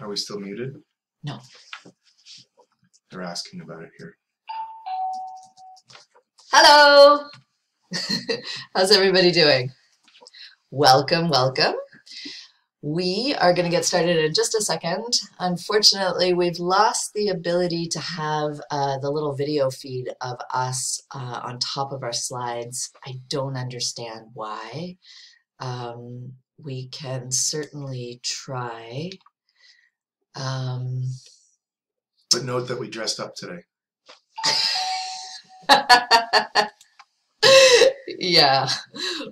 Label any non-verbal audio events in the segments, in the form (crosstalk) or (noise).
Are we still muted? No. They're asking about it here. Hello! (laughs) How's everybody doing? Welcome, welcome. We are going to get started in just a second. Unfortunately, we've lost the ability to have uh, the little video feed of us uh, on top of our slides. I don't understand why. Um, we can certainly try. Um, But note that we dressed up today. (laughs) yeah,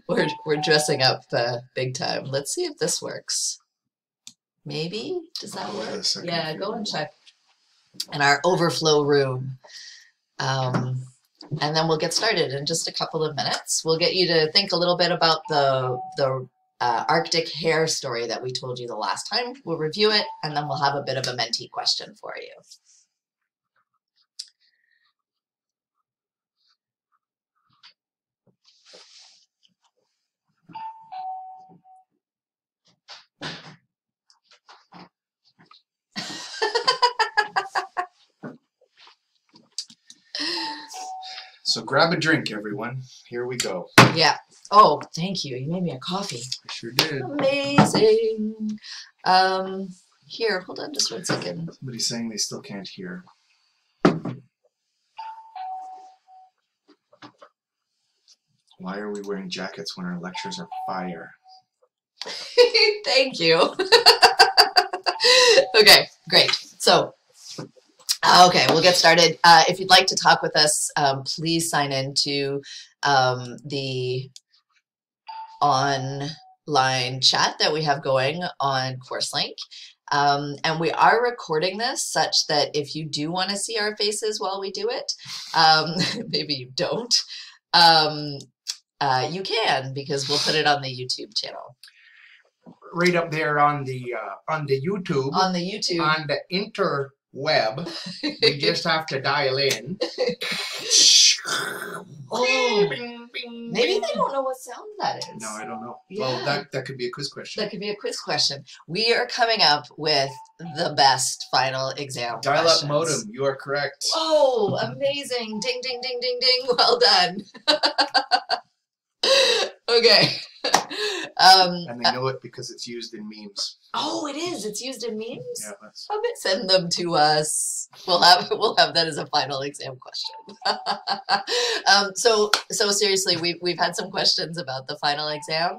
we're we're dressing up uh, big time. Let's see if this works. Maybe does that I'll give it a work? Yeah, go and check in our overflow room, um, and then we'll get started in just a couple of minutes. We'll get you to think a little bit about the the uh, Arctic hare story that we told you the last time. We'll review it, and then we'll have a bit of a Menti question for you. So grab a drink, everyone. Here we go. Yeah. Oh, thank you. You made me a coffee. I sure did. Amazing. Um, here, hold on just one second. Somebody's saying they still can't hear. Why are we wearing jackets when our lectures are fire? (laughs) Thank you. (laughs) okay, great. So, okay, we'll get started. Uh, if you'd like to talk with us, um, please sign in to um, the online chat that we have going on CourseLink. Um, and we are recording this such that if you do want to see our faces while we do it, um, (laughs) maybe you don't, um, uh, you can because we'll put it on the YouTube channel. right up there on the uh, on the YouTube On the YouTube. on the interweb. we just have to dial in. (laughs) Oh, Bing, bing, maybe bing. they don't know what sound that is. No, I don't know. Yeah. Well, that, that could be a quiz question. That could be a quiz question. We are coming up with the best final exam. Dial up modem. You are correct. Oh, amazing. Ding, ding, ding, ding, ding. Well done. (laughs) okay. (laughs) um, And they know it because it's used in memes. oh, it is. It's used in memes. Yeah, that's Have it send them to us. We'll have (laughs) we'll have that as a final exam question. (laughs) um, so so seriously, we've we've had some questions about the final exam.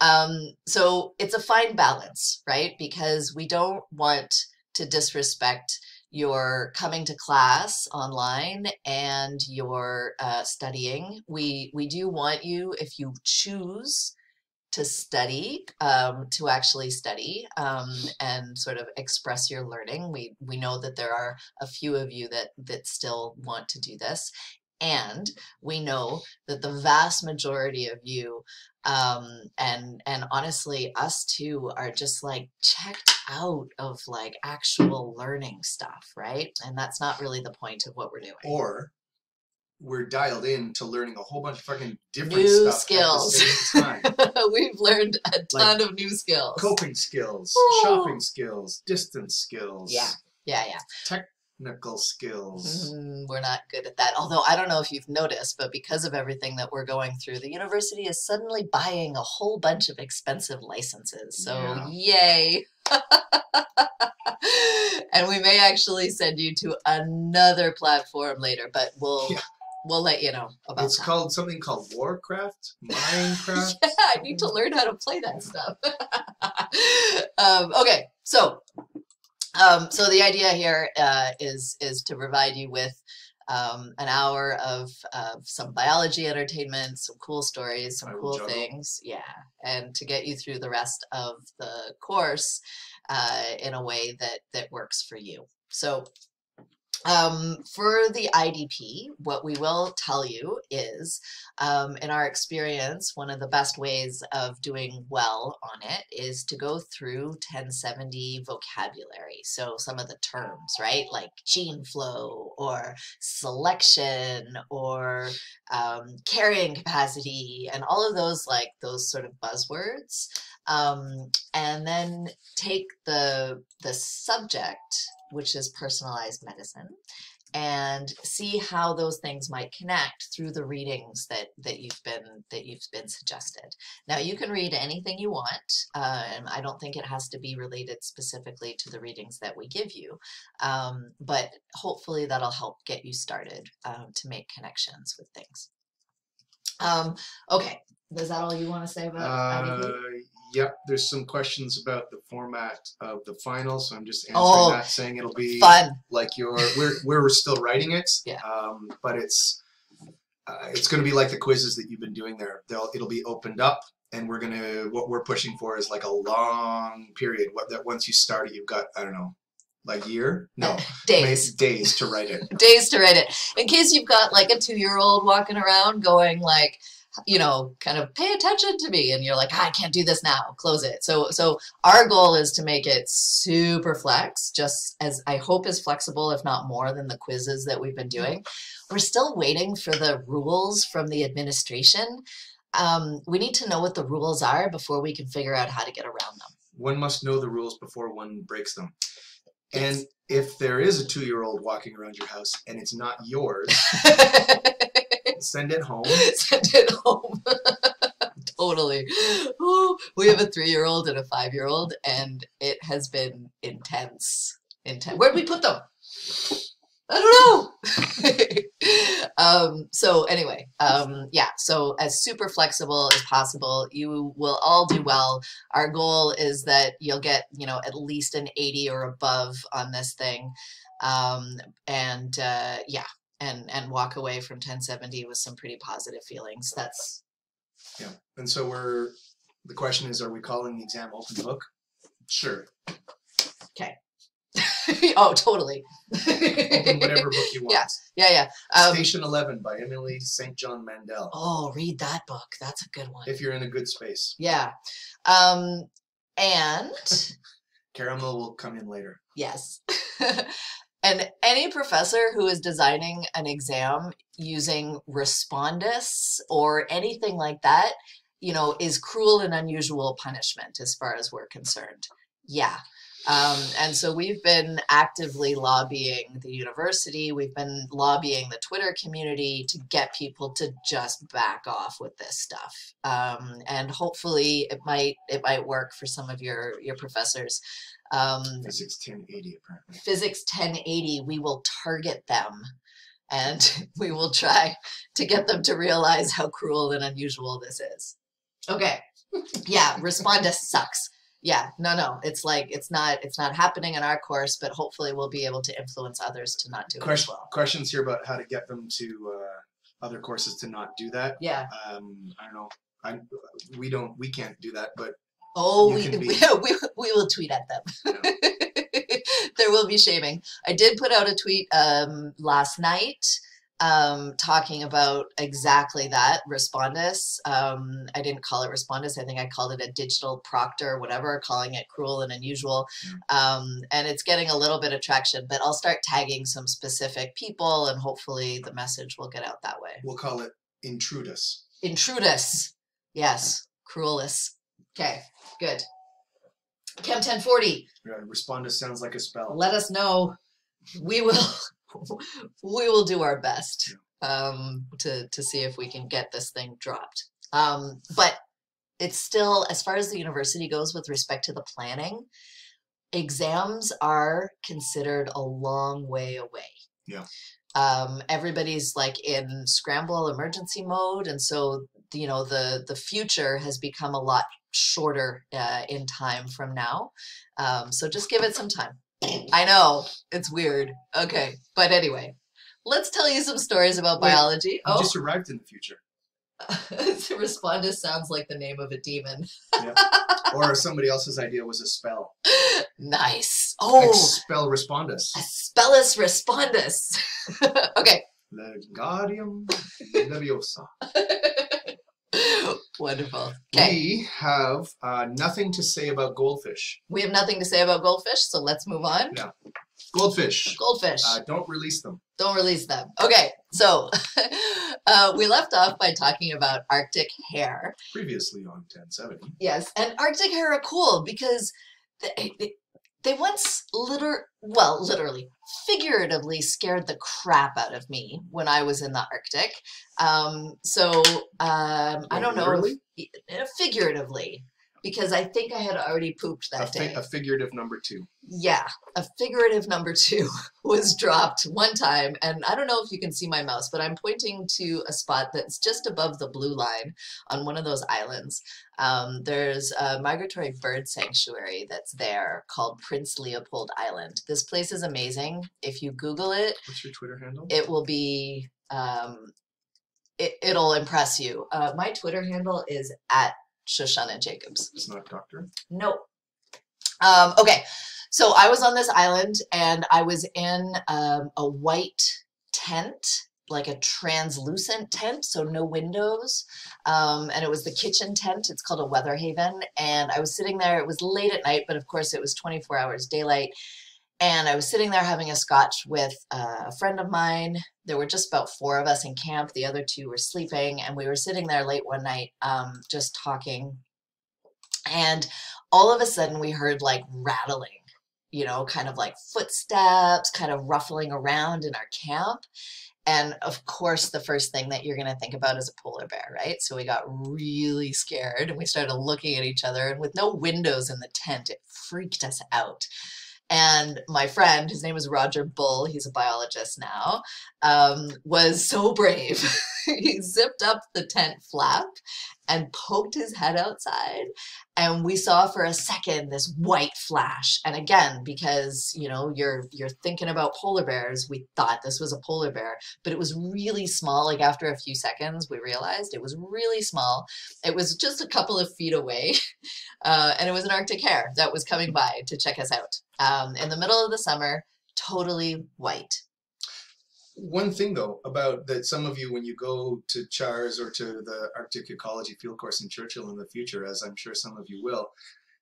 Um, so it's a fine balance, right? Because we don't want to disrespect your coming to class online and your uh, studying. We we do want you, if you choose to study, um, to actually study um, and sort of express your learning. We we know that there are a few of you that that still want to do this, and we know that the vast majority of you, um, and and honestly us too, are just like checked out of like actual learning stuff, right? And that's not really the point of what we're doing. or we're dialed in to learning a whole bunch of fucking different New stuff skills. at the same time. (laughs) We've learned a Like ton of new skills. Coping skills, Ooh. shopping skills, distance skills, Yeah. Yeah, yeah. Technical skills. Mm, we're not good at that. Although I don't know if you've noticed, but because of everything that we're going through, the university is suddenly buying a whole bunch of expensive licenses. So Yeah. yay. (laughs) and we may actually send you to another platform later, but we'll Yeah. we'll let you know about It's that. called something called Warcraft, Minecraft. (laughs) yeah, I need to learn how to play that stuff. (laughs) um, okay, so um, so the idea here uh, is is to provide you with um, an hour of, of some biology entertainment, some cool stories, some cool juggle. things, yeah, and to get you through the rest of the course uh, in a way that that works for you. So Um, for the IDP, what we will tell you is, um, in our experience, one of the best ways of doing well on it is to go through 1070 vocabulary. So some of the terms, right, like gene flow or selection or um, carrying capacity, and all of those like those sort of buzzwords. Um, and then take the the subject which is personalized medicine, and see how those things might connect through the readings that that you've been that you've been suggested. Now you can read anything you want, and I don't think it has to be related specifically to the readings that we give you, um, but hopefully that'll help get you started um, to make connections with things. Um, okay, is that all you want to say about? Uh, yep, there's some questions about the format of the final, so I'm just answering Oh, that, saying it'll be Fun. like your we're we're still writing it. (laughs) Yeah. Um, but it's uh, it's going to be like the quizzes that you've been doing there. They'll it'll be opened up, and we're gonna what we're pushing for is like a long period. What that once you start it, you've got I don't know, like year no (laughs) Days. days to write it. (laughs) days to write it. In case you've got like a two year old walking around going like, you know, kind of pay attention to me, and you're like, I can't do this now. Close it. So, so our goal is to make it super flex, just as I hope is flexible, if not more, than the quizzes that we've been doing. We're still waiting for the rules from the administration. Um, we need to know what the rules are before we can figure out how to get around them. One must know the rules before one breaks them. And if there is a two-year-old walking around your house and it's not yours, (laughs) send it home. (laughs) send it home. (laughs) totally. Ooh, we have a three year old and a five year old, and it has been intense. Intense. Where'd we put them? I don't know. (laughs) um, so anyway, um, yeah. So as super flexible as possible, you will all do well. Our goal is that you'll get, you know, at least an 80 or above on this thing, um, and uh, yeah, and and walk away from 1070 with some pretty positive feelings. That's Yeah. And so we're the question is are we calling the exam open book? Sure. Okay. (laughs) oh, totally. Open whatever book (laughs) you want. Yeah. yeah, yeah. Um, Station 11 by Emily St. John Mandel. oh, read that book. That's a good one. If you're in a good space. Yeah. Um, and (laughs) Caramel will come in later. yes. And any professor who is designing an exam using Respondus or anything like that, you know, is cruel and unusual punishment as far as we're concerned. Yeah. Um, and so we've been actively lobbying the university, we've been lobbying the Twitter community to get people to just back off with this stuff. Um, and hopefully it might it might work for some of your your professors. Um, Physics 1080 apparently. physics 1080 we will target them and (laughs) we will try to get them to realize how cruel and unusual this is okay yeah respondus sucks yeah no no it's like it's not it's not happening in our course but hopefully we'll be able to influence others to not do it as well questions here about how to get them to uh, other courses to not do that. yeah Um, I don't know. I'm, we don't. We can't do that. But oh we, can (laughs) we, be- (laughs) we, we will tweet at them (laughs) there will be shaming i did put out a tweet um last night um, talking about exactly that respondus um, i didn't call it respondus i think i called it a digital proctor whatever calling it cruel and unusual. Um, and it's getting a little bit of traction but i'll start tagging some specific people and hopefully the message will get out that way. We'll call it intrudus. intrudus yes Cruelus. okay good. Chem 1040 Yeah, respondus sounds like a spell. let us know. We will (laughs) (laughs) we will do our best um to to see if we can get this thing dropped. Um but it's still as far as the university goes with respect to the planning exams are considered a long way away. Yeah. um everybody's like in scramble emergency mode and so you know the the future has become a lot shorter uh, in time from now. Um so just give it some time I know it's weird. Okay, but anyway, let's tell you some stories about Wait, biology. You Oh, just arrived in the future. (laughs) Respondus sounds like the name of a demon. Or somebody else's idea was a spell. Nice. Oh, spell respondus. Spellus respondus. (laughs) okay. Leviosa. (laughs) Wonderful. Okay. We have uh, nothing to say about goldfish. We have nothing to say about goldfish, so let's move on. Yeah. Goldfish. Goldfish. Uh, don't release them. Don't release them. Okay, so (laughs) uh, we left off by talking about Arctic hare. Previously on 1070. Yes, and Arctic hare are cool because they, they, they once liter well, literally, figuratively scared the crap out of me when I was in the Arctic. Um, so um, I don't know, if, figuratively, because I think I had already pooped A, that fi- day. a figurative number two. Yeah, a figurative number two (laughs) was dropped one time, and I don't know if you can see my mouse, but I'm pointing to a spot that's just above the blue line on one of those islands. Um, there's a migratory bird sanctuary that's there called Prince Leopold Island. This place is amazing. If you Google it, What's your Twitter handle? it will be um, it, it'll impress you. Uh, my Twitter handle is at Shoshanah Jacobs. It's not doctor. Nope. Um, okay, so I was on this island and I was in um, a white tent, like a translucent tent, so no windows. Um, and it was the kitchen tent. It's called a Weatherhaven. And I was sitting there. It was late at night, but of course it was 24 hours daylight. And I was sitting there having a scotch with uh, a friend of mine. There were just about four of us in camp. The other two were sleeping, and we were sitting there late one night, um, just talking. And all of a sudden, we heard like rattling, you know, kind of like footsteps, kind of ruffling around in our camp. And of course, the first thing that you're going to think about is a polar bear, right? So we got really scared and we started looking at each other. And with no windows in the tent, it freaked us out. And my friend, his name is Roger Bull, he's a biologist now, um, was so brave. (laughs) he zipped up the tent flap and poked his head outside. And we saw for a second this white flash. And again, because you know you're you're thinking about polar bears, we thought this was a polar bear, but it was really small. Like after a few seconds, we realized it was really small. It was just a couple of feet away, (laughs) uh, and it was an Arctic hare that was coming by to check us out um, in the middle of the summer, totally white. One thing though about that some of you when you go to CHARS or to the Arctic Ecology Field Course in Churchill in the future, as I'm sure some of you will,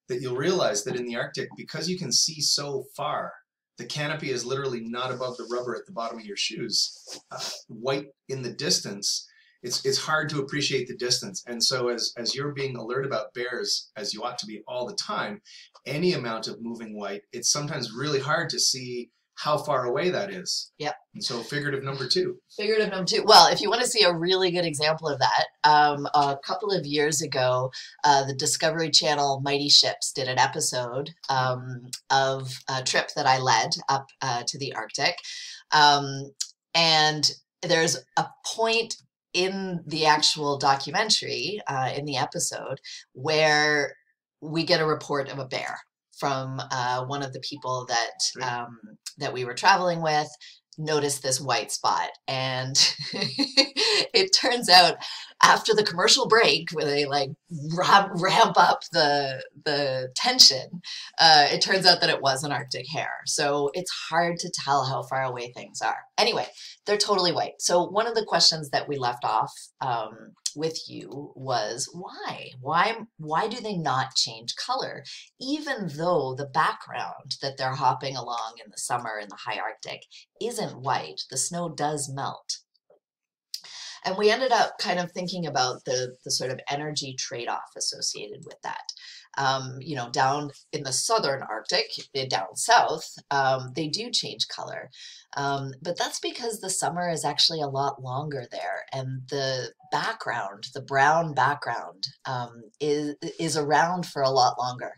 that you'll realize that in the Arctic, because you can see so far, the canopy is literally not above the rubber at the bottom of your shoes. Uh, white in the distance, it's it's hard to appreciate the distance. And so as as you're being alert about bears, as you ought to be all the time, any amount of moving white, it's sometimes really hard to see how far away that is. Yep. And so figurative number two. Figurative number two. Well, if you want to see a really good example of that, um, a couple of years ago, uh, the Discovery Channel Mighty Ships did an episode um, of a trip that I led up uh, to the Arctic. Um, and there's a point in the actual documentary, uh, in the episode, where we get a report of a bear from uh, one of the people that um, that we were traveling with noticed this white spot. And (laughs) it turns out after the commercial break where they like ramp, ramp up the the tension uh, it turns out that it was an arctic hare. So it's hard to tell how far away things are. Anyway they're totally white. So one of the questions that we left off um, with you was why? Why why do they not change color even though the background that they're hopping along in the summer in the high arctic isn't white the snow does melt and we ended up kind of thinking about the the sort of energy trade-off associated with that. Um, you know down in the southern arctic eh, down south um, they do change color. Um, but that's because the summer is actually a lot longer there and the background the brown background um, is is around for a lot longer.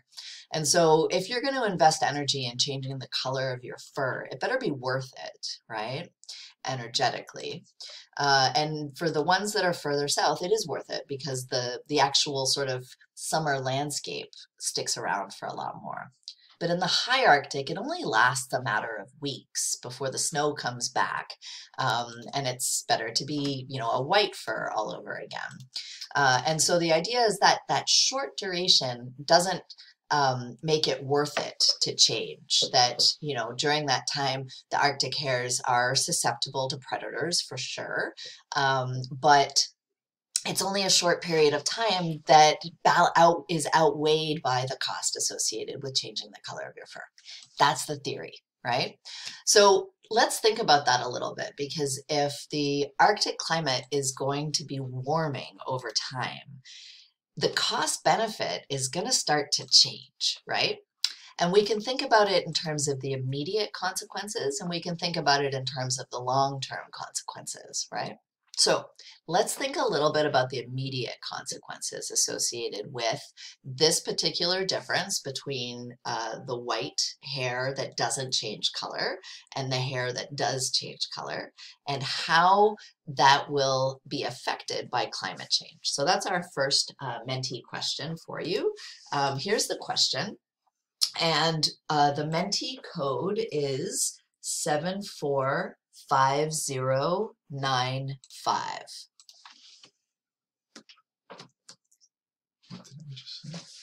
And so if you're going to invest energy in changing the color of your fur it better be worth it right? Energetically uh, and for the ones that are further south, it is worth it because the the actual sort of summer landscape sticks around for a lot more. But in the high Arctic, it only lasts a matter of weeks before the snow comes back, um, and it's better to be, you know, a white fur all over again. Uh, and so the idea is that that short duration doesn't um, make it worth it to change. That, you know, during that time, the Arctic hares are susceptible to predators for sure. Um, but it's only a short period of time that out is outweighed by the cost associated with changing the color of your fur. That's the theory, right? So let's think about that a little bit because if the Arctic climate is going to be warming over time, the cost benefit is going to start to change, right? And we can think about it in terms of the immediate consequences, and we can think about it in terms of the long term consequences, right? So let's think a little bit about the immediate consequences associated with this particular difference between uh, the white hair that doesn't change color and the hair that does change color and how that will be affected by climate change. So that's our first uh, Menti question for you. Um, here's the question. And uh, the Menti code is 74 5095. What did just say?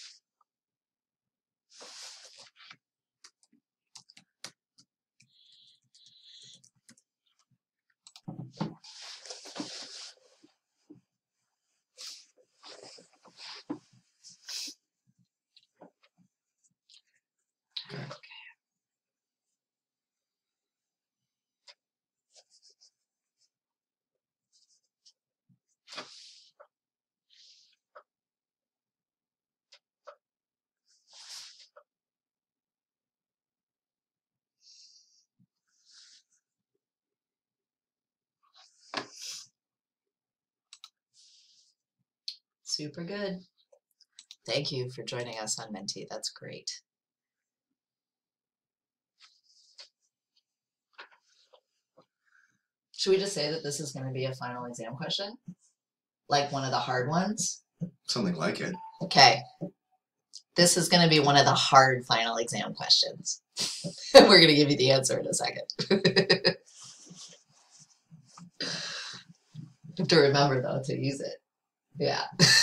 Super good. Thank you for joining us on Menti. That's great. Should we just say that this is going to be a final exam question? Like one of the hard ones? Something like it. Okay. This is going to be one of the hard final exam questions. (laughs) We're going to give you the answer in a second. (laughs) You have to remember though to use it. Yeah. (laughs)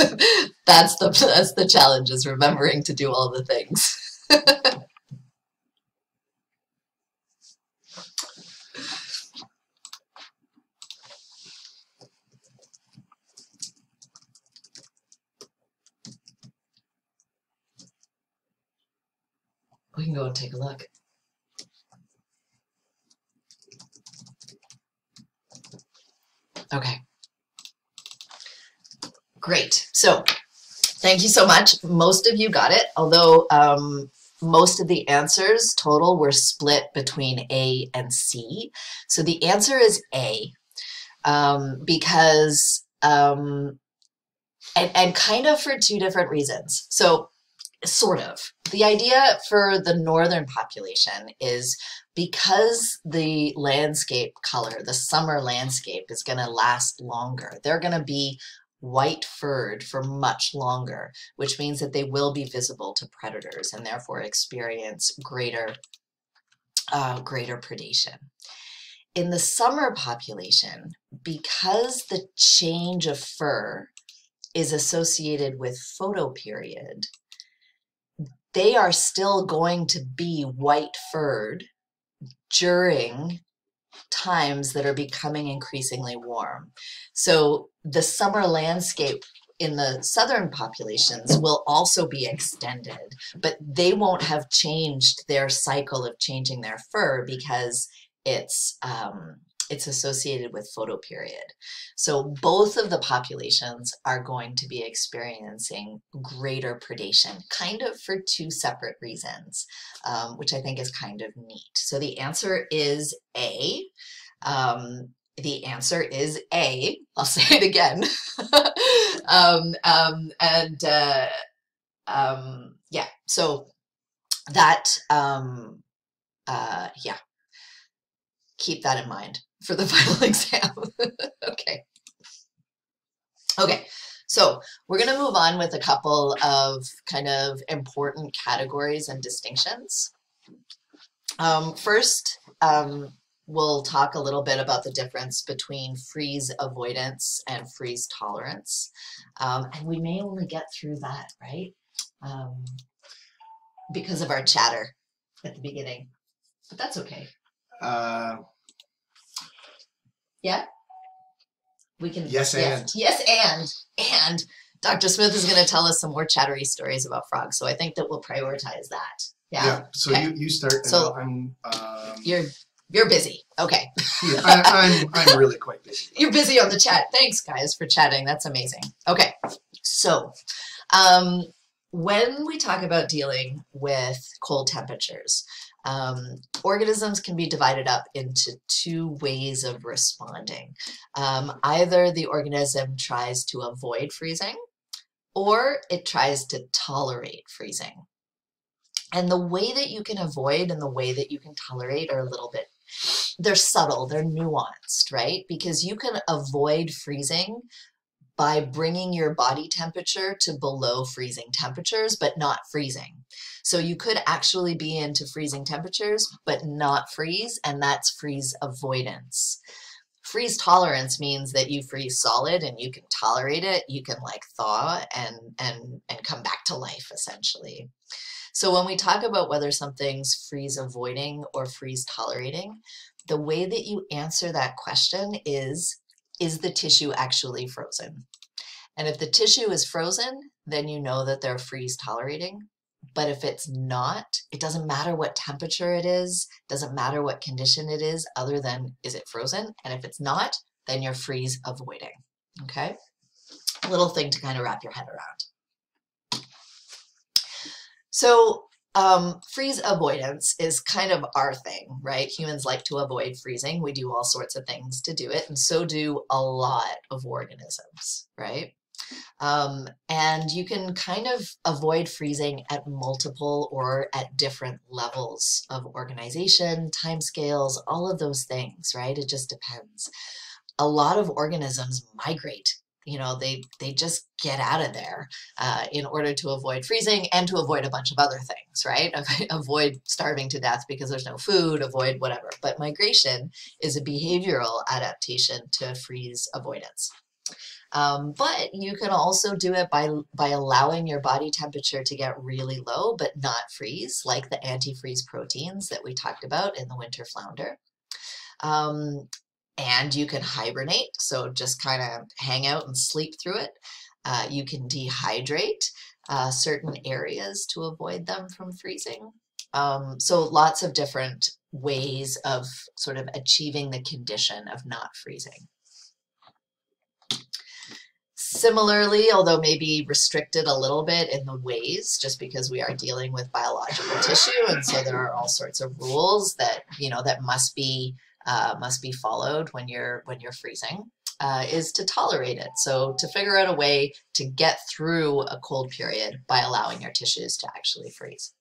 (laughs) that's the that's the challenge is remembering to do all the things. (laughs) we can go and take a look. Okay. Great. So thank you so much. Most of you got it, although um, most of the answers total were split between A and C. So the answer is A um, because, um, and, and kind of for two different reasons. So sort of. The idea for the northern population is because the landscape color, the summer landscape is going to last longer. They're going to be white furred for much longer, which means that they will be visible to predators and therefore experience greater, uh, greater predation. In the summer population, because the change of fur is associated with photoperiod, they are still going to be white furred during times that are becoming increasingly warm. So the summer landscape in the southern populations will also be extended, but they won't have changed their cycle of changing their fur because it's um, it's associated with photoperiod. So both of the populations are going to be experiencing greater predation, kind of for two separate reasons, um, which I think is kind of neat. So the answer is A. Um, the answer is A. I'll (laughs) say it again. (laughs) um, um, and uh, um, yeah, so that, um, uh, yeah, keep that in mind for the (laughs) final exam. (laughs) okay. Okay, so we're going to move on with a couple of kind of important categories and distinctions. Um, first, um, we'll talk a little bit about the difference between freeze avoidance and freeze tolerance. Um, and we may only get through that, right? Um, because of our chatter at the beginning. But that's okay. Uh, Yeah? We can Yes, and. Yes and and Dr. Smith is going to tell us some more chattery stories about frogs. So I think that we'll prioritize that. Yeah. So Okay. you you start. So- I'm um, You're you're busy. Okay. yeah, I, I'm I'm really quite busy. (laughs) You're busy on the chat. Thanks, guys, for chatting. That's amazing. Okay, so um, when we talk about dealing with cold temperatures, um, organisms can be divided up into two ways of responding. Um, either the organism tries to avoid freezing, or it tries to tolerate freezing. And the way that you can avoid and the way that you can tolerate are a little bit they're subtle, they're nuanced, right? Because you can avoid freezing by bringing your body temperature to below freezing temperatures, but not freezing. So you could actually be into freezing temperatures, but not freeze, and that's freeze avoidance. Freeze tolerance means that you freeze solid and you can tolerate it. You can like thaw and and and come back to life essentially. So when we talk about whether something's freeze avoiding or freeze tolerating, the way that you answer that question is is the tissue actually frozen? And if the tissue is frozen, then you know that they're freeze tolerating. But if it's not, it doesn't matter what temperature it is, doesn't matter what condition it is, other than is it frozen? And if it's not, then you're freeze avoiding. Okay? Little thing to kind of wrap your head around. So um, freeze avoidance is kind of our thing, right? Humans like to avoid freezing. We do all sorts of things to do it, and so do a lot of organisms, right? Um, and you can kind of avoid freezing at multiple or at different levels of organization, timescales, all of those things, right? It just depends. A lot of organisms migrate you know they they just get out of there uh, in order to avoid freezing and to avoid a bunch of other things right (laughs) avoid starving to death because there's no food avoid whatever but migration is a behavioral adaptation to freeze avoidance um, but you can also do it by by allowing your body temperature to get really low but not freeze like the antifreeze proteins that we talked about in the winter flounder um, and you can hibernate, so just kind of hang out and sleep through it. Uh, you can dehydrate uh, certain areas to avoid them from freezing. Um, so lots of different ways of sort of achieving the condition of not freezing. Similarly, although maybe restricted a little bit in the ways, just because we are dealing with biological tissue, and so there are all sorts of rules that you know that must be uh, must be followed when you're when you're freezing uh, is to tolerate it. So to figure out a way to get through a cold period by allowing your tissues to actually freeze.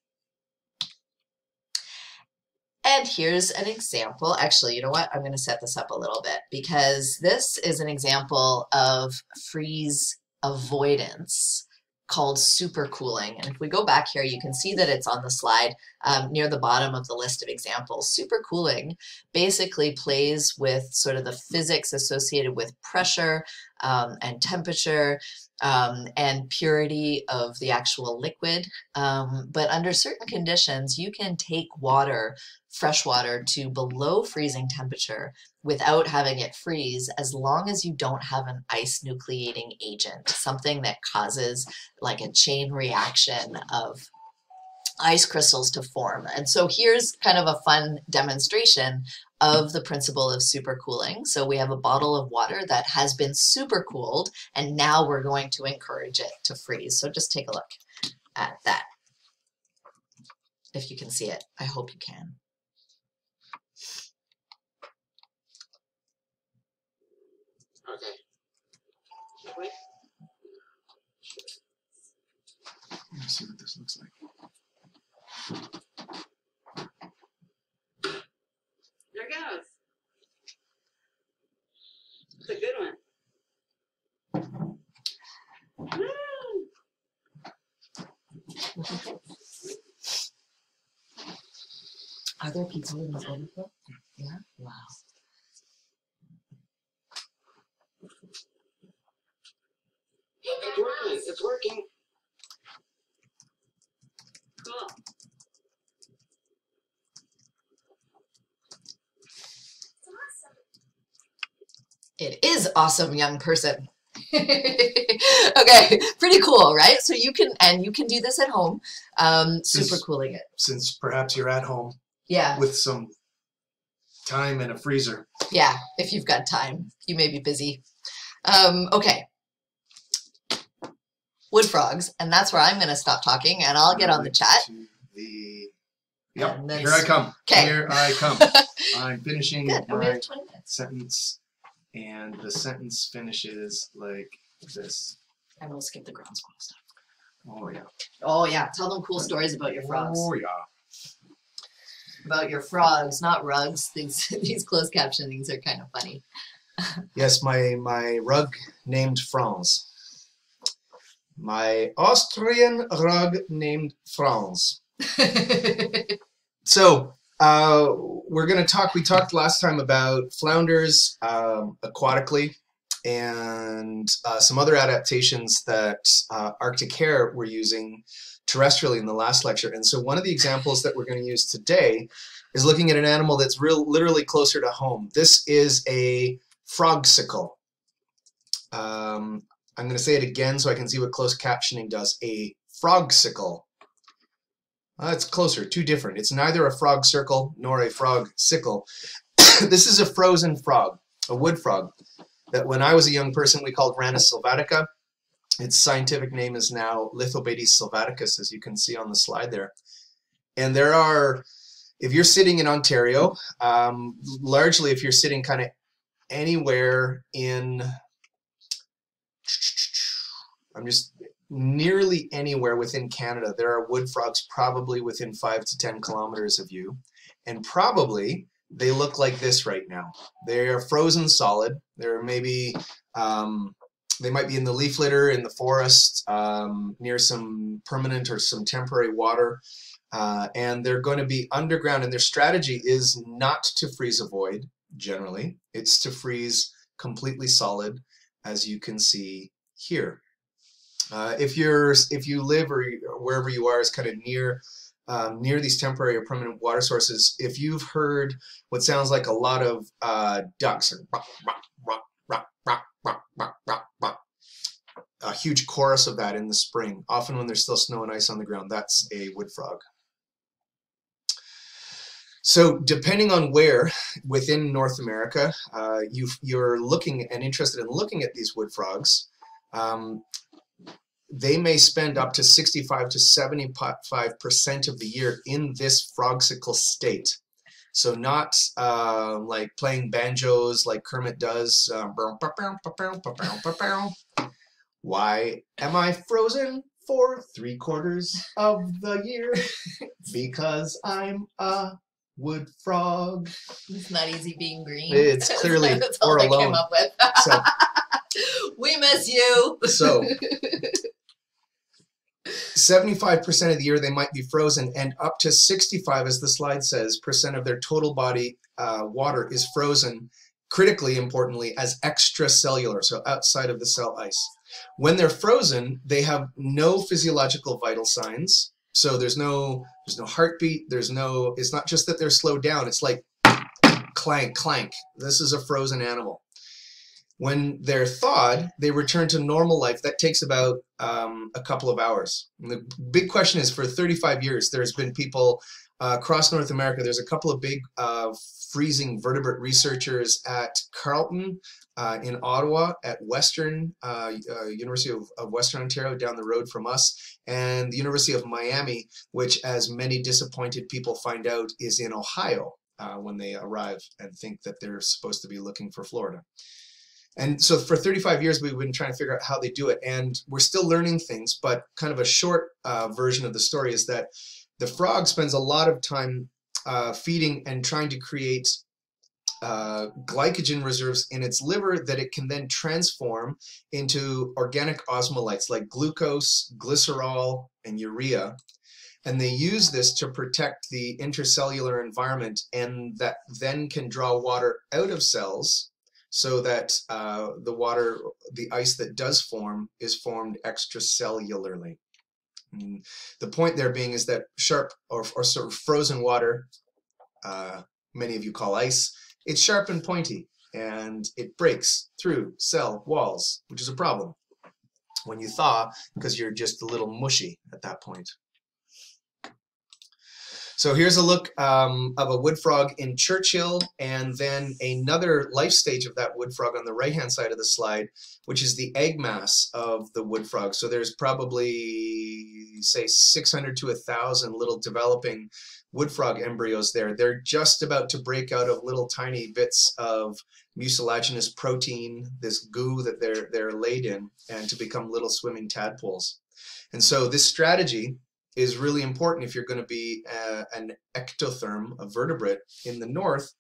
And here's an example. Actually, you know what? I'm going to set this up a little bit because this is an example of freeze avoidance called supercooling. And if we go back here, you can see that it's on the slide um, near the bottom of the list of examples. Supercooling basically plays with sort of the physics associated with pressure um, and temperature um, and purity of the actual liquid. Um, but under certain conditions, you can take water, fresh water, to below freezing temperature without having it freeze as long as you don't have an ice nucleating agent, something that causes like a chain reaction of ice crystals to form. And so here's kind of a fun demonstration of the principle of supercooling. So we have a bottle of water that has been supercooled, and now we're going to encourage it to freeze. So just take a look at that. If you can see it, I hope you can. Okay. Let me see what this looks like. There goes. It's a good one. Are there people in the overflow? Yeah. Wow. It's working. It's working. Cool. It is awesome, young person. (laughs) okay, pretty cool, right? So you can and you can do this at home. Um, super This- cooling it. Since perhaps you're at home Yeah, with some time and a freezer. yeah. If you've got time, you may be busy. Um, okay. Wood frogs, and that's where I'm going to stop talking, and I'll get on the chat. The Yep, here I come. 'Kay. Here I come. I'm finishing Good. My 20 sentence, and the sentence finishes like this. and we'll skip the ground squirrel stuff. Oh yeah. Oh yeah, tell them cool stories about your frogs. Oh yeah. About your frogs, not rugs. These (laughs) these closed captionings are kind of funny. (laughs) Yes, my my rug named Franz. My Austrian rug named Franz. (laughs) So uh, we're going to talk. We talked last time about flounders um, aquatically and uh, some other adaptations that uh, Arctic Hare were using terrestrially in the last lecture. And so one of the examples that we're going to use today is looking at an animal that's real, literally closer to home. This is a frogsicle. Um, I'm going to say it again so I can see what closed captioning does. A frogsicle. Uh, it's closer, too different. It's neither a frog circle nor a frog sickle. (coughs) this is a frozen frog, a wood frog, that when I was a young person we called Rana sylvatica. Its scientific name is now Lithobates sylvaticus, as you can see on the slide there. And there are, if you're sitting in Ontario, um, largely if you're sitting kind of anywhere in, I'm just nearly anywhere within Canada, there are wood frogs probably within five to 10 kilometers of you. And probably they look like this right now. They are frozen solid. They're maybe, um, they might be in the leaf litter in the forest um, near some permanent or some temporary water. Uh, and they're going to be underground. And their strategy is not to freeze a void, generally, it's to freeze completely solid, as you can see here. Uh, if you're if you live or wherever you are is kind of near um, near these temporary or permanent water sources, if you've heard what sounds like a lot of uh, ducks, a huge chorus of that in the spring, often when there's still snow and ice on the ground, that's a wood frog. So depending on where within North America uh, you, are looking and interested in looking at these wood frogs, um, they may spend up to 65 to 75 percent of the year in this frogsicle state. So not uh, like playing banjos like Kermit does. uh, Why am I frozen for three quarters of the year? (laughs) Because I'm a wood frog. It's not easy being green. It's (laughs) clearly That's all or I came alone. up with. So, (laughs) we miss you. so 75% of the year they might be frozen and up to 65 as the slide says percent of their total body uh, water is frozen critically importantly as extracellular so outside of the cell ice. When they're frozen they have no physiological vital signs so there's no there's no heartbeat there's no it's not just that they're slowed down it's like clank clank. This is a frozen animal when they're thawed, they return to normal life. That takes about um, a couple of hours. And the big question is for 35 years, there's been people uh, across North America. There's a couple of big uh, freezing vertebrate researchers at Carleton uh, in Ottawa, at Western uh, uh, University of, of Western Ontario down the road from us, and the University of Miami, which, as many disappointed people find out, is in Ohio uh, when they arrive and think that they're supposed to be looking for Florida. And so for 35 years, we've been trying to figure out how they do it. And we're still learning things, but kind of a short uh, version of the story is that the frog spends a lot of time uh, feeding and trying to create uh, glycogen reserves in its liver that it can then transform into organic osmolytes like glucose, glycerol, and urea. And they use this to protect the intercellular environment and that then can draw water out of cells so that uh, the water, the ice that does form, is formed extracellularly. And the point there being is that sharp or, or sort of frozen water, uh, many of you call ice, it's sharp and pointy. and it breaks through cell walls, which is a problem when you thaw because you're just a little mushy at that point. So here's a look um, of a wood frog in Churchill, and then another life stage of that wood frog on the right-hand side of the slide, which is the egg mass of the wood frog. So there's probably, say, 600 to 1,000 little developing wood frog embryos there. They're just about to break out of little tiny bits of mucilaginous protein, this goo that they're, they're laid in, and to become little swimming tadpoles. And so this strategy is really important if you're going to be uh, an ectotherm, a vertebrate in the north.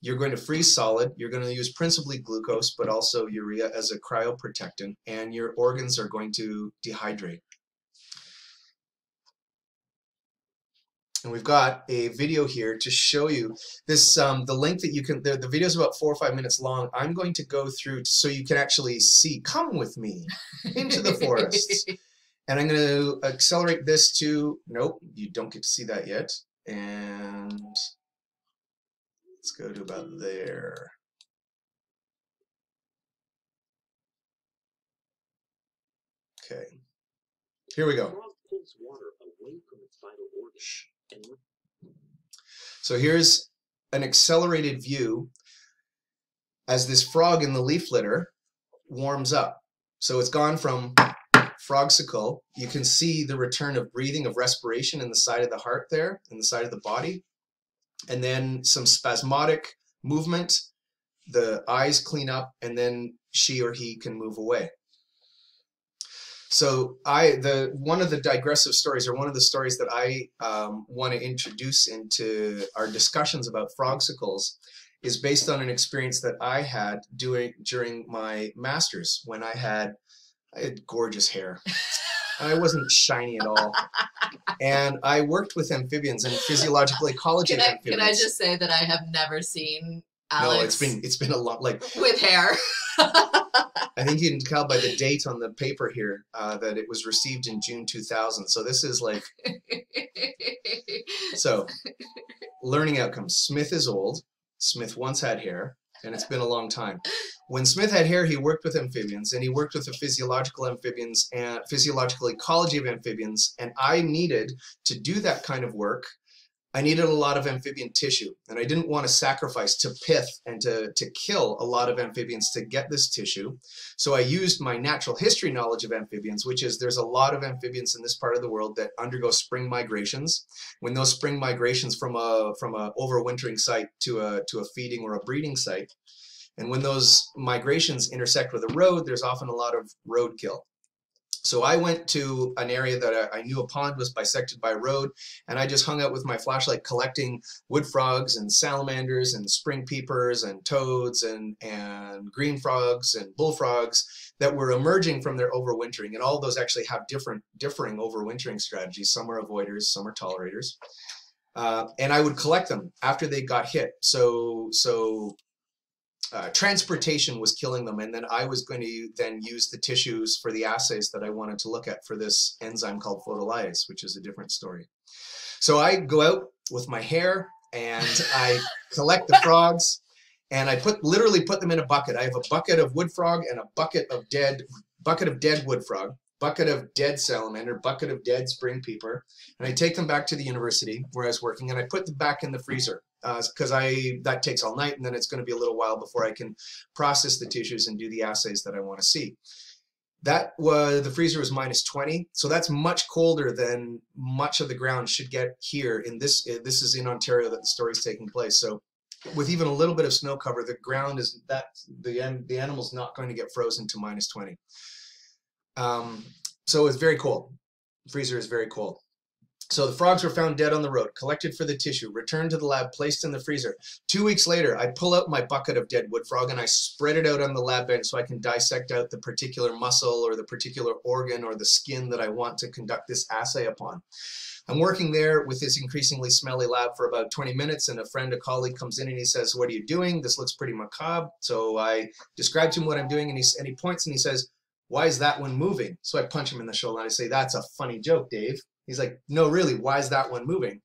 You're going to freeze solid. You're going to use principally glucose, but also urea as a cryoprotectant, and your organs are going to dehydrate. And we've got a video here to show you this, um, the link that you can, the, the video is about four or five minutes long. I'm going to go through so you can actually see, come with me into the (laughs) forest. And I'm going to accelerate this to, nope, you don't get to see that yet. And let's go to about there. Okay, here we go. Frog pulls water away from its vital organs and So here's an accelerated view as this frog in the leaf litter warms up. So it's gone from frogsicle. You can see the return of breathing, of respiration in the side of the heart there, in the side of the body. And then some spasmodic movement. The eyes clean up, and then she or he can move away. So I the one of the digressive stories, or one of the stories that I um, want to introduce into our discussions about frogsicles, is based on an experience that I had doing during my masters when I had I had gorgeous hair. I wasn't shiny at all. And I worked with amphibians and physiological ecology Can I, amphibians. can I just say that I have never seen Alex no, it's been it's been a lot. Like with hair. I think you can tell by the date on the paper here uh, that it was received in June 2000. So this is like (laughs) so. Learning outcomes. Smith is old. Smith once had hair, and it's been a long time. When Smith had hair, he worked with amphibians, and he worked with the physiological amphibians and physiological ecology of amphibians. And I needed to do that kind of work. I needed a lot of amphibian tissue, and I didn't want to sacrifice to pith and to, to kill a lot of amphibians to get this tissue. So I used my natural history knowledge of amphibians, which is there's a lot of amphibians in this part of the world that undergo spring migrations. When those spring migrations from a from a overwintering site to a to a feeding or a breeding site, and when those migrations intersect with a road, there's often a lot of roadkill. So I went to an area that I, knew a pond was bisected by a road, and I just hung out with my flashlight collecting wood frogs and salamanders and spring peepers and toads and, and green frogs and bullfrogs that were emerging from their overwintering. And all those actually have different differing overwintering strategies. Some are avoiders, some are tolerators. Uh, and I would collect them after they got hit. So so uh, transportation was killing them, and then I was going to then use the tissues for the assays that I wanted to look at for this enzyme called photolyase, which is a different story. So I go out with my hair and I collect the frogs, and I put literally put them in a bucket. I have a bucket of wood frog and a bucket of dead bucket of dead wood frog, bucket of dead salamander, bucket of dead spring peeper, and I take them back to the university where I was working, and I put them back in the freezer because I that takes all night, and then it's going to be a little while before I can process the tissues and do the assays that I want to see. That was the freezer was minus 20, so that's much colder than much of the ground should get here. In this, uh, this is in Ontario that the story is taking place. So, with even a little bit of snow cover, the ground is that the the animal's not going to get frozen to minus 20. Um, so it's very cold. Freezer is very cold. So the frogs were found dead on the road, collected for the tissue, returned to the lab, placed in the freezer. Two weeks later, I pull out my bucket of dead wood frog and I spread it out on the lab bench so I can dissect out the particular muscle or the particular organ or the skin that I want to conduct this assay upon. I'm working there with this increasingly smelly lab for about 20 minutes, and a friend, a colleague, comes in and he says, "What are you doing? This looks pretty macabre." So I describe to him what I'm doing, and he and he points and he says, "Why is that one moving?" So I punch him in the shoulder and I say, "That's a funny joke, Dave." He's like, no, really, why is that one moving?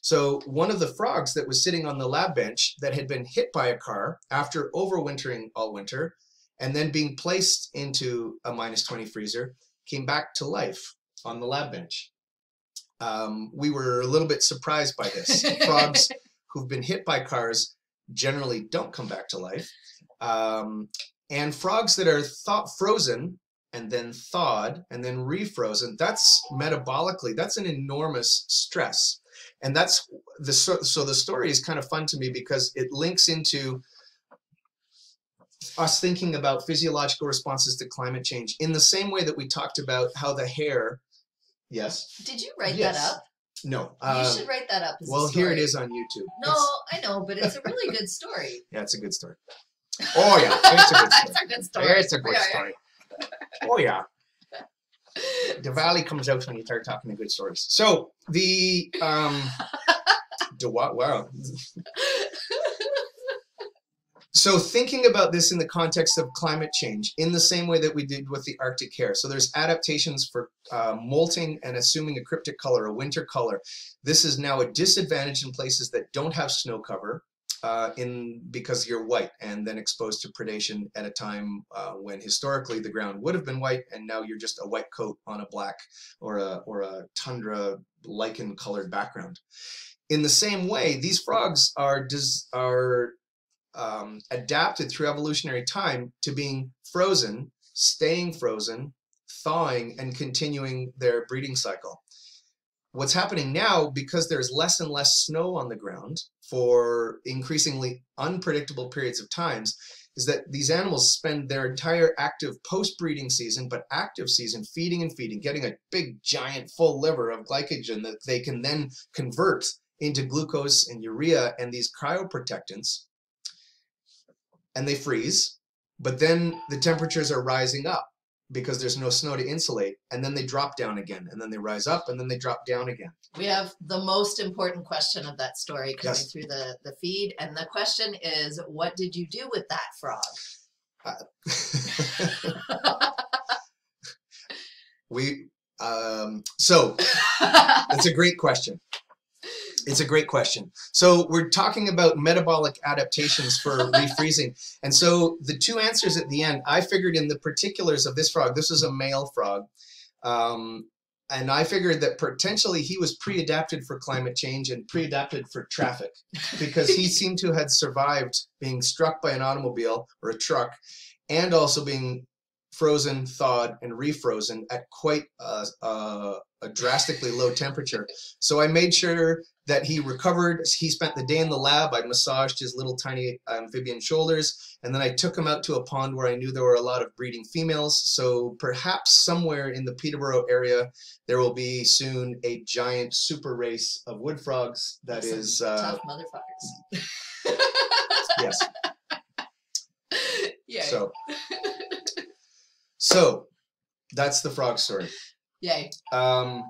So one of the frogs that was sitting on the lab bench that had been hit by a car after overwintering all winter and then being placed into a minus 20 freezer came back to life on the lab bench. Um, we were a little bit surprised by this. (laughs) Frogs who've been hit by cars generally don't come back to life. Um, and frogs that are thought frozen and then thawed and then refrozen, that's metabolically, that's an enormous stress. And that's the so, so the story is kind of fun to me because it links into us thinking about physiological responses to climate change in the same way that we talked about how the hair yes Did you write Yes. that up? no you uh, should write that up. Well here it is on youtube No, It's- I know, but it's a really good story. (laughs) yeah it's a good story oh yeah it's a good story (laughs) it's a good story. it's a good story oh yeah the valley comes out when you start talking the good stories so the um the what wow So thinking about this in the context of climate change, in the same way that we did with the Arctic hare. So there's adaptations for uh, molting and assuming a cryptic color, a winter color. This is now a disadvantage in places that don't have snow cover, uh, in because you're white and then exposed to predation at a time uh, when historically the ground would have been white, and now you're just a white coat on a black or a or a tundra lichen colored background. In the same way, these frogs are dis- are um, adapted through evolutionary time to being frozen, staying frozen, thawing, and continuing their breeding cycle. What's happening now, because there's less and less snow on the ground for increasingly unpredictable periods of times, is that these animals spend their entire active post-breeding season, but active season, feeding and feeding, getting a big, giant, full liver of glycogen that they can then convert into glucose and urea and these cryoprotectants and they freeze, but then the temperatures are rising up because there's no snow to insulate, and then they drop down again, and then they rise up, and then they drop down again. We have the most important question of that story coming Yes. through the, the feed. And the question is, what did you do with that frog? (laughs) we um, so (laughs) that's a great question. It's a great question. So we're talking about metabolic adaptations for (laughs) refreezing. And so the two answers at the end, I figured in the particulars of this frog, this is a male frog. Um, and I figured that potentially he was pre-adapted for climate change and pre-adapted for traffic because he (laughs) seemed to have survived being struck by an automobile or a truck and also being frozen, thawed, and refrozen at quite a, a, a drastically low temperature. So I made sure that he recovered. He spent the day in the lab. I massaged his little tiny amphibian shoulders, and then I took him out to a pond where I knew there were a lot of breeding females. So perhaps somewhere in the Peterborough area, there will be soon a giant super race of wood frogs that Some is, uh, tough motherfuckers. yes. (laughs) Yay. So, so that's the frog story. Yay. Um,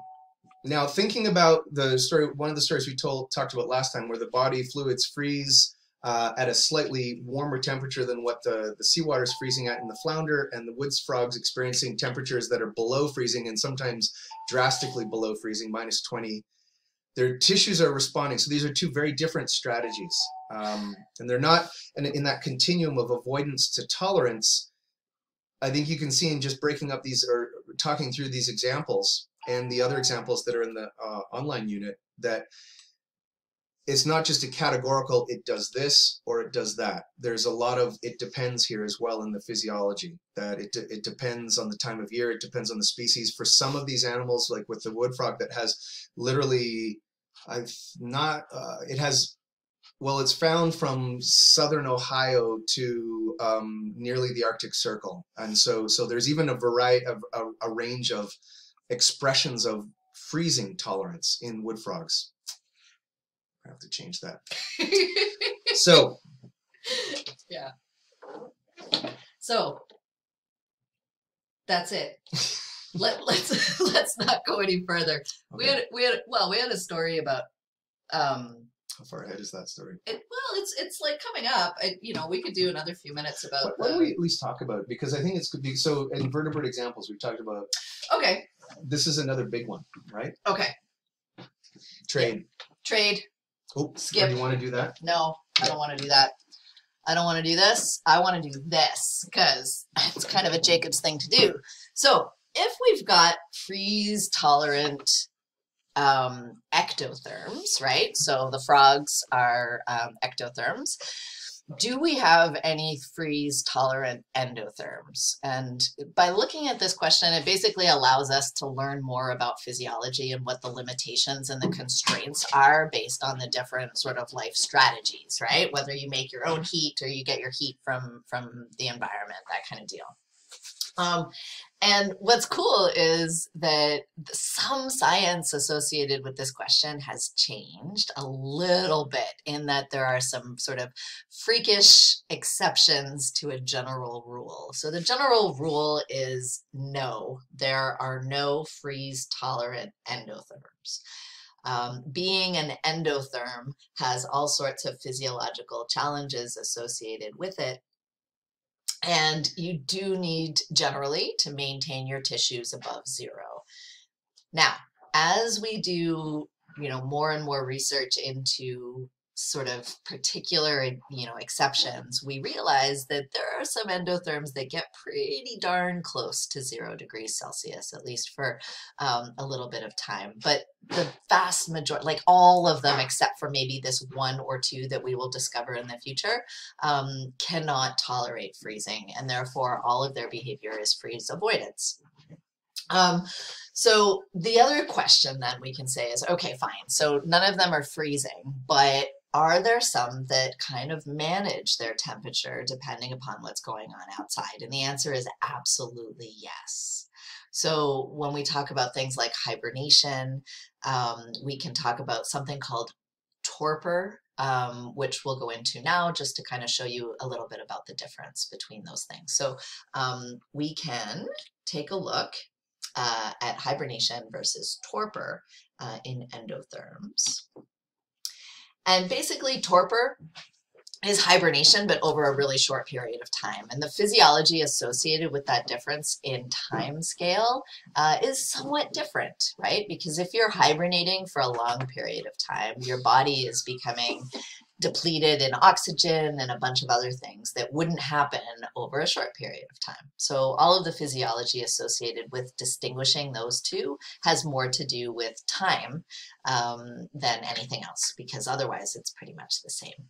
now, thinking about the story, one of the stories we told talked about last time, where the body fluids freeze uh, at a slightly warmer temperature than what the the seawater is freezing at in the flounder, and the woods frogs experiencing temperatures that are below freezing and sometimes drastically below freezing, minus twenty. Their tissues are responding. So these are two very different strategies, um, and they're not. And in that continuum of avoidance to tolerance, I think you can see in just breaking up these or talking through these examples and the other examples that are in the uh, online unit that it's not just a categorical it does this or it does that. There's a lot of it depends here as well in the physiology that it, de- it depends on the time of year it depends on the species. For some of these animals like with the wood frog that has literally i've not uh, it has well, it's found from southern Ohio to um, nearly the Arctic Circle, and so so there's even a variety of a, a range of expressions of freezing tolerance in wood frogs. I have to change that. (laughs) So yeah. So that's it. Let (laughs) let's let's not go any further. We had we had well we had a story about um how far ahead is that story? it, well it's it's like coming up. I, you know we could do another few minutes about. Why, why don't we at least talk about it? Because I think it's good. be- So in vertebrate examples, we've talked about Okay. this is another big one, right? Okay. Trade. Trade. Oh, Skip. Do you want to do that? No, I don't want to do that. I don't want to do this. I want to do this because it's kind of a Jacob's thing to do. So if we've got freeze tolerant um, ectotherms, right? So the frogs are um, ectotherms. Do we have any freeze tolerant endotherms? And by looking at this question, it basically allows us to learn more about physiology and what the limitations and the constraints are based on the different sort of life strategies, right? Whether you make your own heat or you get your heat from from the environment, that kind of deal. Um, and what's cool is that some science associated with this question has changed a little bit in that there are some sort of freakish exceptions to a general rule. So the general rule is no, there are no freeze tolerant endotherms. Um, being an endotherm has all sorts of physiological challenges associated with it. And you do need generally to maintain your tissues above zero. Now, as we do, you know, more and more research into sort of particular, you know, exceptions, we realize that there are some endotherms that get pretty darn close to zero degrees Celsius, at least for um, a little bit of time. But the vast majority, like all of them, except for maybe this one or two that we will discover in the future, um, cannot tolerate freezing, and therefore all of their behavior is freeze avoidance. Um, so the other question then we can say is, okay, fine. So none of them are freezing, but are there some that kind of manage their temperature depending upon what's going on outside? And the answer is absolutely yes. So when we talk about things like hibernation, um, we can talk about something called torpor, um, which we'll go into now just to kind of show you a little bit about the difference between those things. So um, we can take a look uh, at hibernation versus torpor uh, in endotherms. And basically, torpor is hibernation, but over a really short period of time. And the physiology associated with that difference in time scale uh, is somewhat different, right? Because if you're hibernating for a long period of time, your body is becoming depleted in oxygen and a bunch of other things that wouldn't happen over a short period of time. So all of the physiology associated with distinguishing those two has more to do with time um, than anything else, because otherwise it's pretty much the same.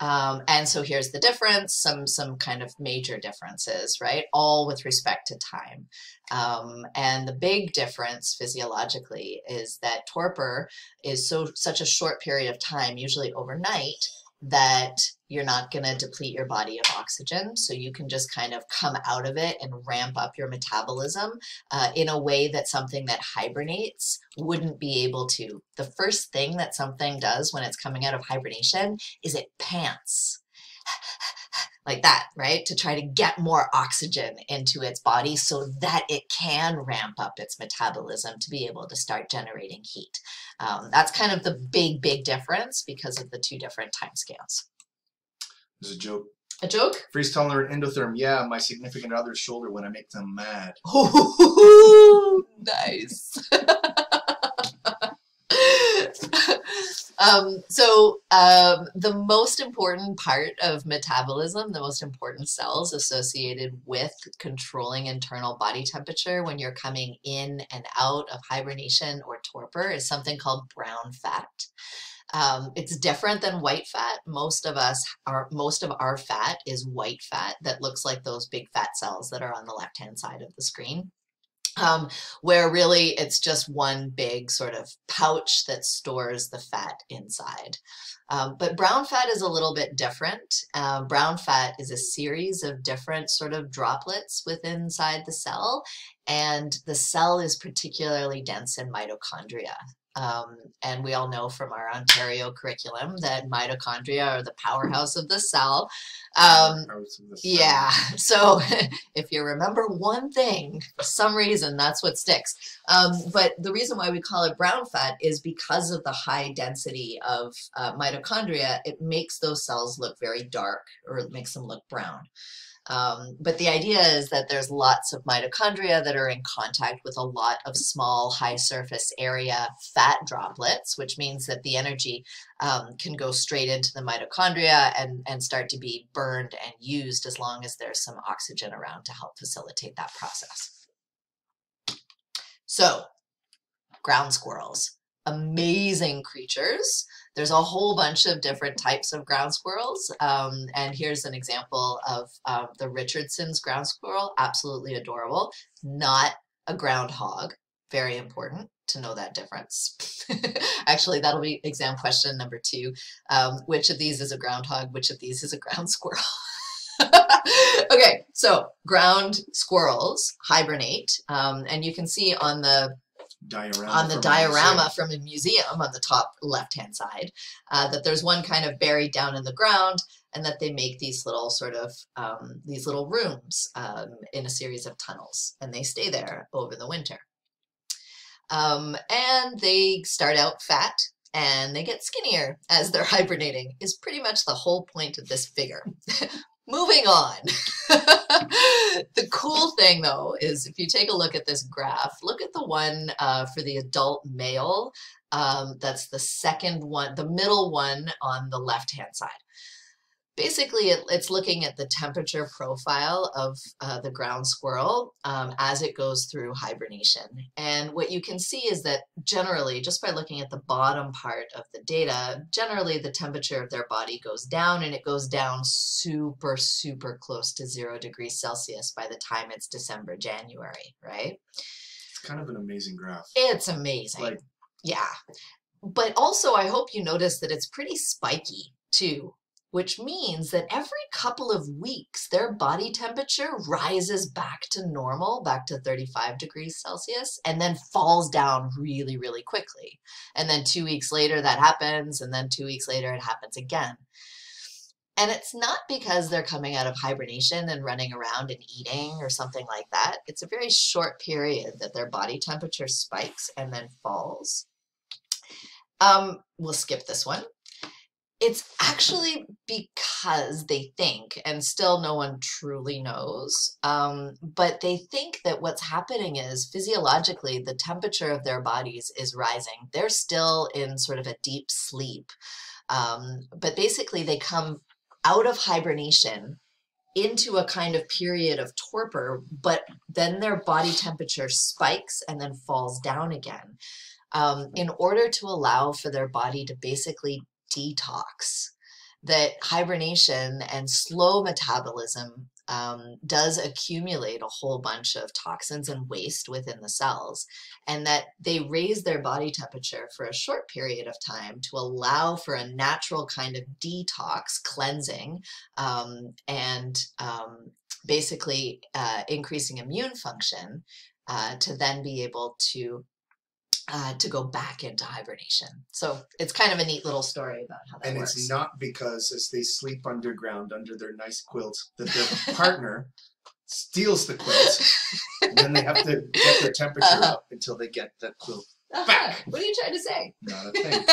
Um, and so here's the difference, some some kind of major differences, right? All with respect to time. Um, and the big difference physiologically is that torpor is so such a short period of time, usually overnight, that you're not going to deplete your body of oxygen. So you can just kind of come out of it and ramp up your metabolism uh, in a way that something that hibernates wouldn't be able to. The first thing that something does when it's coming out of hibernation is it pants. (laughs) Like that, right? To try to get more oxygen into its body so that it can ramp up its metabolism to be able to start generating heat. Um, that's kind of the big, big difference because of the two different time scales. There's a joke. A joke? Freeze tolerant endotherm. Yeah, my significant other's shoulder when I make them mad. (laughs) Ooh, nice. um, so um, the most important part of metabolism, the most important cells associated with controlling internal body temperature when you're coming in and out of hibernation or torpor is something called brown fat. Um, it's different than white fat. Most of us are most of our fat is white fat that looks like those big fat cells that are on the left hand side of the screen. Um, where really it's just one big sort of pouch that stores the fat inside. Um, but brown fat is a little bit different. Uh, brown fat is a series of different sort of droplets within inside the cell, and the cell is particularly dense in mitochondria. Um, and we all know from our Ontario curriculum that mitochondria are the powerhouse of the cell. Um, the cell. yeah. (laughs) So if you remember one thing, for some reason, that's what sticks. Um, but the reason why we call it brown fat is because of the high density of uh, mitochondria, it makes those cells look very dark or it makes them look brown. Um, but the idea is that there's lots of mitochondria that are in contact with a lot of small, high surface area fat droplets, which means that the energy um, can go straight into the mitochondria and, and start to be burned and used as long as there's some oxygen around to help facilitate that process. So, ground squirrels, amazing creatures. There's a whole bunch of different types of ground squirrels. Um, and here's an example of uh, the Richardson's ground squirrel, absolutely adorable. Not a groundhog, very important to know that difference. (laughs) Actually, that'll be exam question number two. Um, which of these is a groundhog? Which of these is a ground (laughs) squirrel? okay, so ground squirrels hibernate, um, and you can see on the Diorama on the diorama from a museum on the top left hand side uh, that there's one kind of buried down in the ground and that they make these little sort of um, these little rooms um, in a series of tunnels and they stay there over the winter. Um, and they start out fat and they get skinnier as they're (laughs) hibernating is pretty much the whole point of this figure (laughs) moving on. (laughs) The cool thing though is if you take a look at this graph look at the one uh, for the adult male um, that's the second one the middle one on the left hand side basically it, it's looking at the temperature profile of uh, the ground squirrel um, as it goes through hibernation and what you can see is that generally just by looking at the bottom part of the data generally the temperature of their body goes down and it goes down super super close to zero degrees celsius by the time it's december january right It's kind of an amazing graph. it's amazing Like yeah. But also, I hope you notice that it's pretty spiky too, which means that every couple of weeks, their body temperature rises back to normal, back to 35 degrees Celsius, and then falls down really, really quickly. And then two weeks later, that happens. And then two weeks later, it happens again. And it's not because they're coming out of hibernation and running around and eating or something like that. It's a very short period that their body temperature spikes and then falls. Um, we'll skip this one. It's actually because they think, and still no one truly knows, um, but they think that what's happening is physiologically the temperature of their bodies is rising. They're still in sort of a deep sleep. Um, but basically, they come out of hibernation into a kind of period of torpor, but then their body temperature spikes and then falls down again um, in order to allow for their body to basically detox. That hibernation and slow metabolism um, does accumulate a whole bunch of toxins and waste within the cells, and that they raise their body temperature for a short period of time to allow for a natural kind of detox, cleansing, um, and um, basically uh, increasing immune function uh, to then be able to uh, to go back into hibernation. So it's kind of a neat little story about how that and works. it's not because as they sleep underground under their nice quilt that their partner steals the quilt and then they have to get their (laughs) temperature Uh-huh. up until they get the quilt Aha, back. What are you trying to say? not a thing (laughs)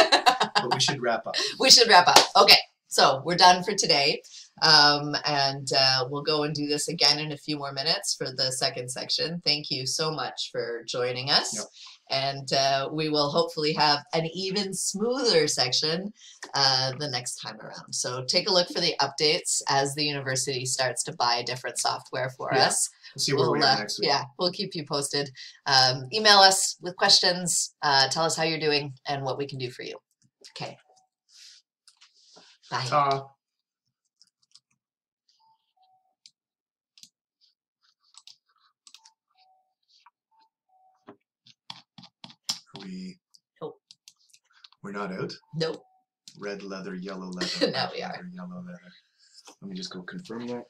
but we should wrap up we should wrap up. Okay, so we're done for today. Um, and uh, we'll go and do this again in a few more minutes for the second section. Thank you so much for joining us. Yep. And uh, we will hopefully have an even smoother section uh, the next time around. So take a look for the updates as the university starts to buy different software for Yeah. us. we'll see where we We'll, are uh, next week Yeah, we'll keep you posted. Um, email us with questions. Uh, tell us how you're doing and what we can do for you. Okay. Bye. We Nope. we're not out Nope. red leather yellow (laughs) leather Now red we are. leather, yellow leather let me just go confirm that